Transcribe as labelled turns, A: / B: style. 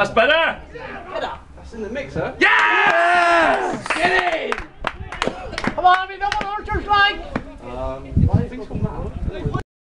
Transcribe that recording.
A: That's better.
B: That's in the mixer.
A: Yes!
B: Get in!
C: Come on,